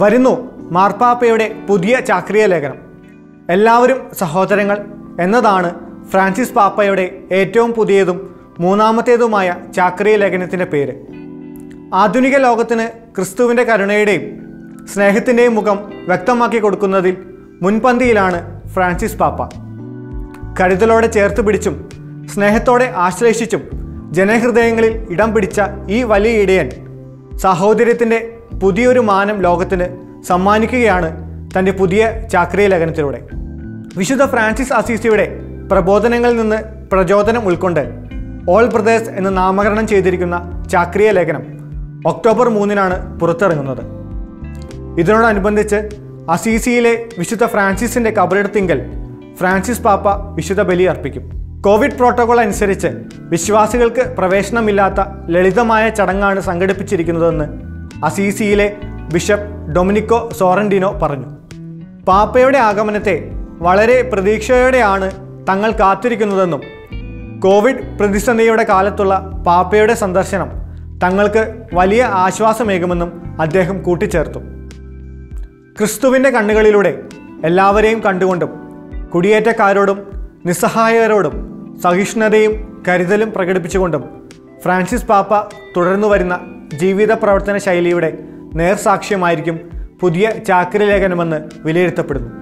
വരുന്നു മാർപ്പാപ്പയുടെ പുതിയ ചാക്രിയ ലേഖനം. എല്ലാവരും സഹോദരങ്ങൾ എന്നതാണ് ഫ്രാൻസിസ് പാപ്പയുടെ ഏറ്റവും പുതിയതും മൂന്നാമത്തേതുമായ ചാക്രിയ ലേഖനത്തിന്റെ പേര്. ആധുനിക ലോകത്തിന് ക്രിസ്തുവിന്റെ കരുണയുടെയും സ്നേഹത്തിന്റെയും മുഖം വ്യക്തമാക്കി കൊടുക്കുന്നതിൽ മുൻപന്തിയിലാണ് ഫ്രാൻസിസ് പാപ്പ. കരുതലോടെ ചേർത്ത് പിടിച്ചും സ്നേഹത്തോടെ ആശ്ലേഷിച്ചും ജനഹൃദയങ്ങളിൽ ഇടം പിടിച്ച ഈ വലിയ ഇടയൻ സാഹോദര്യത്തിന്റെ പുതിയൊരു മാനം ലോകത്തിന് സമ്മാനിക്കുകയാണ് തന്റെ പുതിയ ചാക്രിയ ലേഖനത്തിലൂടെ. വിശുദ്ധ ഫ്രാൻസിസ് അസീസിയുടെ പ്രബോധനങ്ങളിൽ നിന്ന് പ്രചോദനം ഉൾക്കൊണ്ട് ഓൾ ബ്രദേഴ്സ് എന്ന് നാമകരണം ചെയ്തിരിക്കുന്ന ചാക്രിയ ലേഖനം ഒക്ടോബർ മൂന്നിനാണ് പുറത്തിറങ്ങുന്നത്. ഇതിനോടനുബന്ധിച്ച് അസീസിയിലെ വിശുദ്ധ ഫ്രാൻസിസിന്റെ കബറിടത്തിങ്കൽ ഫ്രാൻസിസ് പാപ്പ വിശുദ്ധ ബലി അർപ്പിക്കും. കോവിഡ് പ്രോട്ടോകോൾ അനുസരിച്ച് വിശ്വാസികൾക്ക് പ്രവേശനമില്ലാത്ത ലളിതമായ ചടങ്ങാണ് സംഘടിപ്പിച്ചിരിക്കുന്നതെന്ന് അസീസിയിലെ ബിഷപ്പ് ഡൊമിനിക്കോ സോറന്റിനോ പറഞ്ഞു പാപ്പയുടെ ആഗമനത്തെ വളരെ പ്രതീക്ഷയോടെയാണ് തങ്ങൾ കാത്തിരിക്കുന്നതെന്നും കോവിഡ് പ്രതിസന്ധിയുടെ കാലത്തുള്ള പാപ്പയുടെ സന്ദർശനം തങ്ങൾക്ക് വലിയ ആശ്വാസമേകുമെന്നും അദ്ദേഹം കൂട്ടിച്ചേർത്തു. ക്രിസ്തുവിന്റെ കണ്ണുകളിലൂടെ എല്ലാവരെയും കണ്ടുകൊണ്ടും കുടിയേറ്റക്കാരോടും നിസ്സഹായകരോടും സഹിഷ്ണുതയും കരുതലും പ്രകടിപ്പിച്ചുകൊണ്ടും ഫ്രാൻസിസ് പാപ്പ തുടർന്നു വരുന്ന ജീവിത പ്രവർത്തന ശൈലിയുടെ നേർസാക്ഷ്യമായിരിക്കും പുതിയ ചാക്രി ലേഖനമെന്ന് വിലയിരുത്തപ്പെടുന്നു.